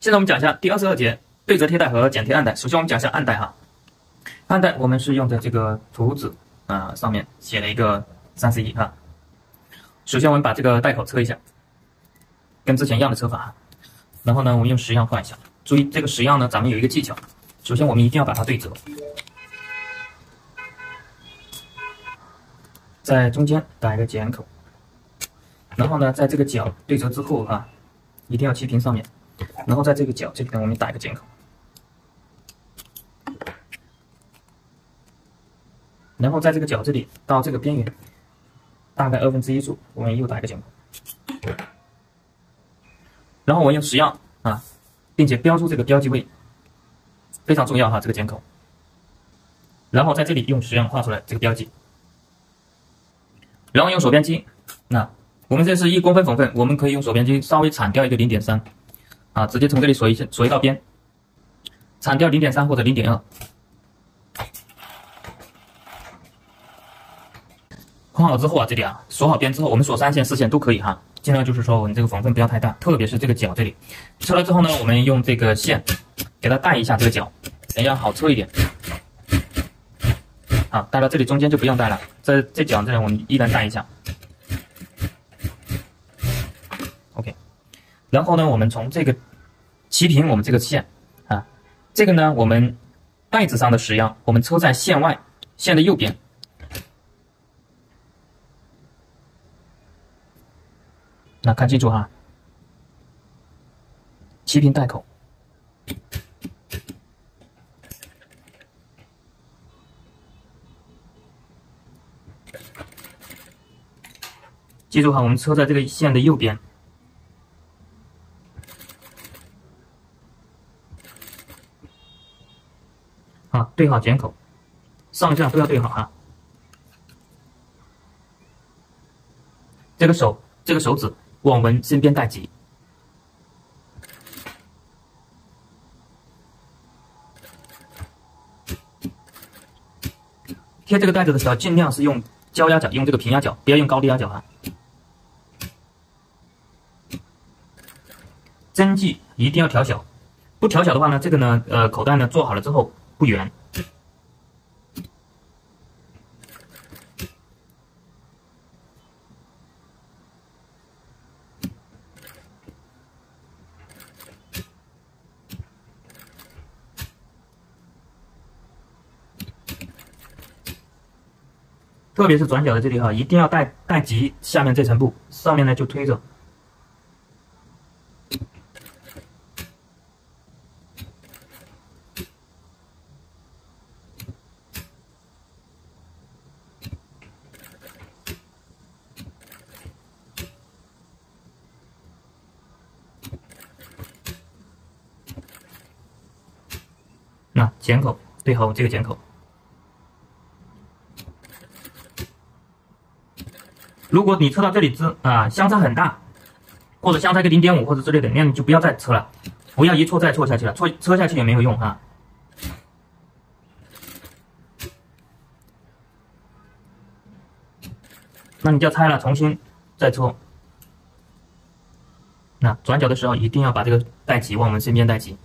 现在我们讲一下第二十二节对折贴带和剪贴暗带。首先我们讲一下暗带哈，暗带我们是用的这个图纸啊，上面写了一个三十一哈。首先我们把这个带口车一下，跟之前一样的车法哈。然后呢，我们用十样画一下。注意这个十样呢，咱们有一个技巧。首先我们一定要把它对折，在中间打一个剪口，然后呢，在这个角对折之后哈，一定要齐平上面。然后在这个角这里呢，我们打一个剪口，然后在这个角这里到这个边缘，大概二分之一处，我们又打一个剪口，然后我用十样啊，并且标注这个标记位，非常重要哈，这个剪口，然后在这里用十样画出来这个标记，然后用锁边机，那我们这是一公分缝份，我们可以用锁边机稍微铲掉一个零点三。啊，直接从这里锁一锁一道边，铲掉零点三或者零点二，框好之后啊，这里啊锁好边之后，我们锁三线四线都可以哈，尽量就是说我们这个缝缝不要太大，特别是这个角这里，车了之后呢，我们用这个线给它带一下这个角，等一下好车一点。好，带到这里中间就不用带了，这这角这里我们依然带一下。OK，然后呢，我们从这个。齐平我们这个线啊，这个呢，我们带子上的十样，我们抽在线外，线的右边。那看清楚哈，齐平带口，记住哈，我们抽在这个线的右边。对好剪口，上下都要对好哈。这个手，这个手指往纹身边带挤。贴这个袋子的时候，尽量是用交压角，用这个平压角，不要用高低压角啊。针距一定要调小，不调小的话呢，这个呢，呃，口袋呢做好了之后。不圆，特别是转角的这里哈，一定要带带及下面这层布，上面呢就推着。那剪口对好这个剪口，如果你测到这里之啊相差很大，或者相差个零点五或者之类的，那你就不要再测了，不要一错再错下去了，错测下去也没有用啊。那你就要拆了，重新再抽。那转角的时候一定要把这个带齐，往我们身边带齐。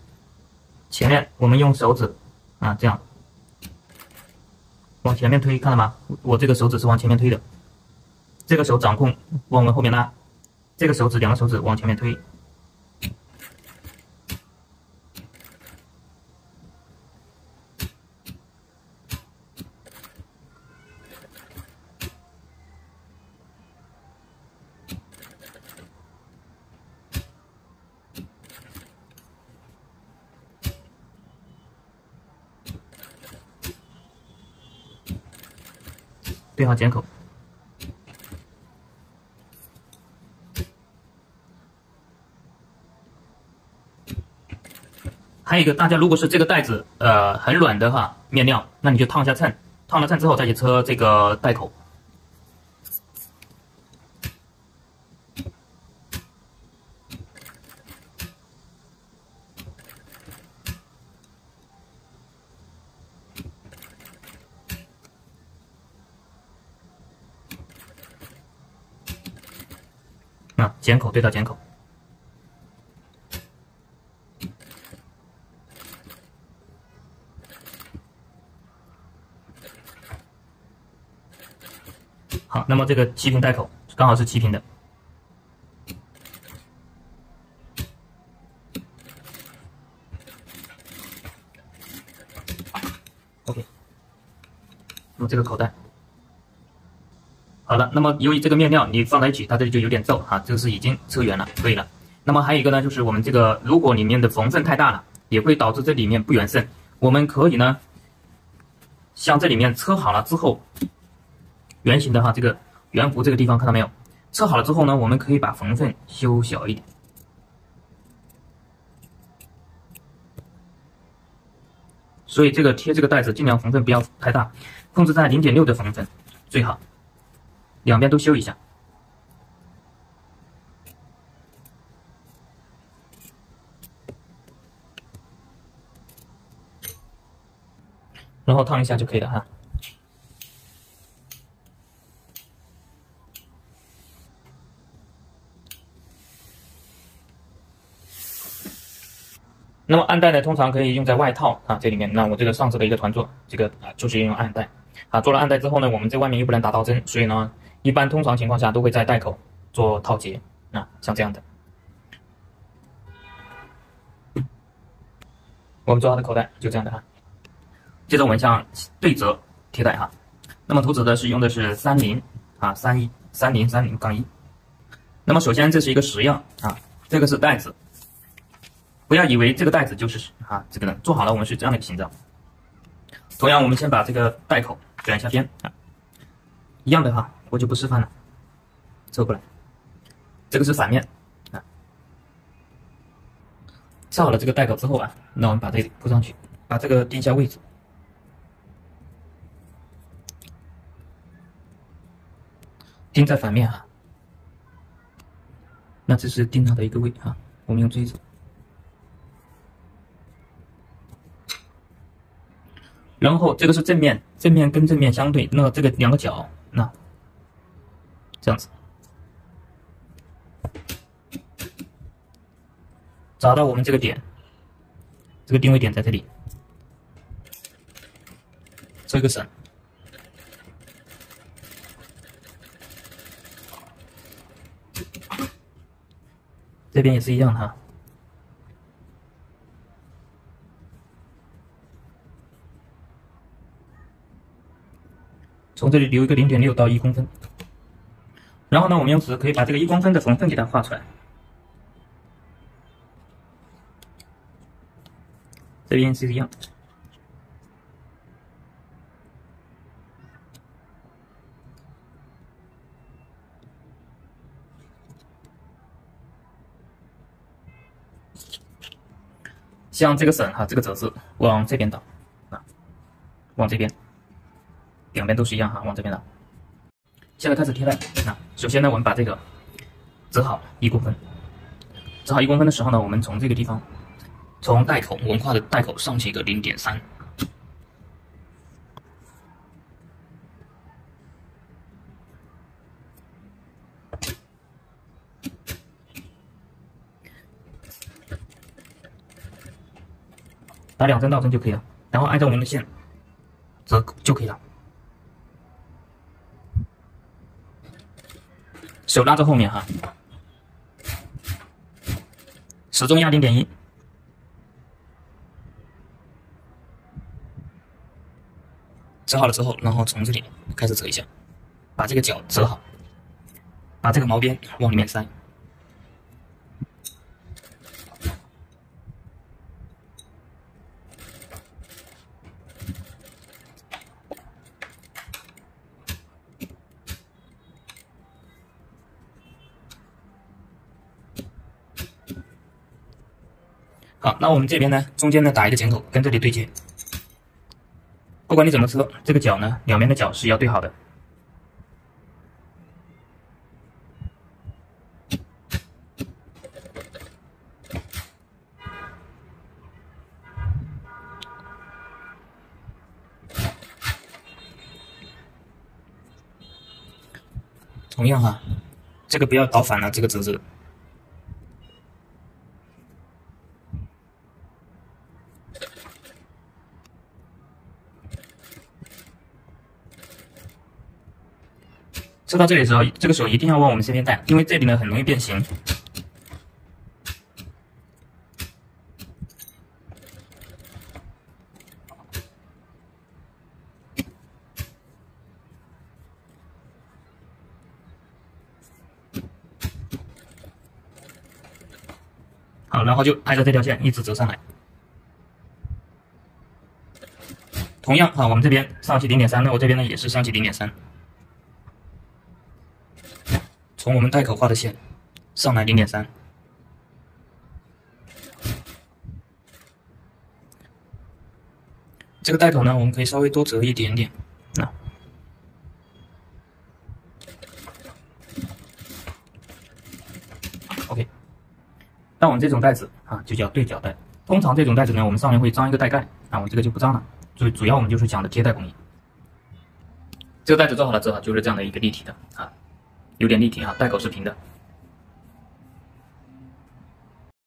前面我们用手指啊，这样往前面推，看到吗？我这个手指是往前面推的，这个手掌控往我们后面拉，这个手指两个手指往前面推。对好剪口，还有一个，大家如果是这个袋子呃很软的话，面料，那你就烫一下衬，烫了衬之后再去车这个袋口。剪口对到剪口，那么这个齐平带口刚好是齐平的。OK，那么这个口袋好了。那么由于这个面料你放在一起，它这里就有点皱哈，这个是已经测圆了，可以了。那么还有一个呢，就是我们这个如果里面的缝缝太大了，也会导致这里面不圆顺。我们可以呢，像这里面车好了之后。圆形的哈，这个圆弧这个地方看到没有？测好了之后呢，我们可以把缝缝修小一点。所以这个贴这个袋子，尽量缝缝不要太大，控制在零点六的缝缝最好。两边都修一下，然后烫一下就可以了哈。带呢，通常可以用在外套啊这里面。那我这个上次的一个团做，这个啊就是用暗带啊。做了暗带之后呢，我们在外面又不能打刀针，所以呢，一般通常情况下都会在袋口做套结啊，像这样的。我们做好的口袋就这样的哈。接着我们像对折贴带哈，那么图纸的是用的是三零啊三一三零三零杠一。那么首先这是一个实样啊，这个是袋子。不要以为这个袋子就是啊，这个呢做好了，我们是这样的一个形状。同样，我们先把这个袋口卷一下边啊，一样的哈，我就不示范了，侧过来，这个是反面啊。罩好了这个袋口之后啊，那我们把这个铺上去，把这个定下位置，钉在反面啊。那这是钉它的一个位啊，我们用锥子。然后这个是正面，正面跟正面相对，那这个两个角，那这样子，找到我们这个点，这个定位点在这里，做一个绳，这边也是一样哈。从这里留一个零点六到一公分，然后呢，我们用纸可以把这个一公分的缝缝给它画出来。这边是一样，像这个绳哈，这个褶子往这边倒啊，往这边。两边都是一样哈，往这边的。现在开始贴带。那首先呢，我们把这个折好一公分。折好一公分的时候呢，我们从这个地方，从带口文化的带口上去一个零点三，打两针倒针就可以了。然后按照我们的线折就可以了。手拉着后面哈，始终压零点一，折好了之后，然后从这里开始折一下，把这个角折好，把这个毛边往里面塞。好，那我们这边呢，中间呢打一个剪口，跟这里对接。不管你怎么车，这个角呢，两边的角是要对好的。同样哈，这个不要倒反了，这个折子。车到这里的时候，这个手一定要往我们这边带，因为这里呢很容易变形。好，然后就挨着这条线一直折上来。同样啊，我们这边上起零点三，那我这边呢也是上起零点三。从我们带口画的线上来零点三，这个带口呢，我们可以稍微多折一点点。那 OK，那我们这种袋子啊，就叫对角袋。通常这种袋子呢，我们上面会装一个袋盖啊，我这个就不装了。最主要我们就是讲的贴袋工艺。这个袋子做好了之后，就是这样的一个立体的啊，有点立体啊，带口是平的。